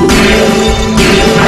Meu, meu.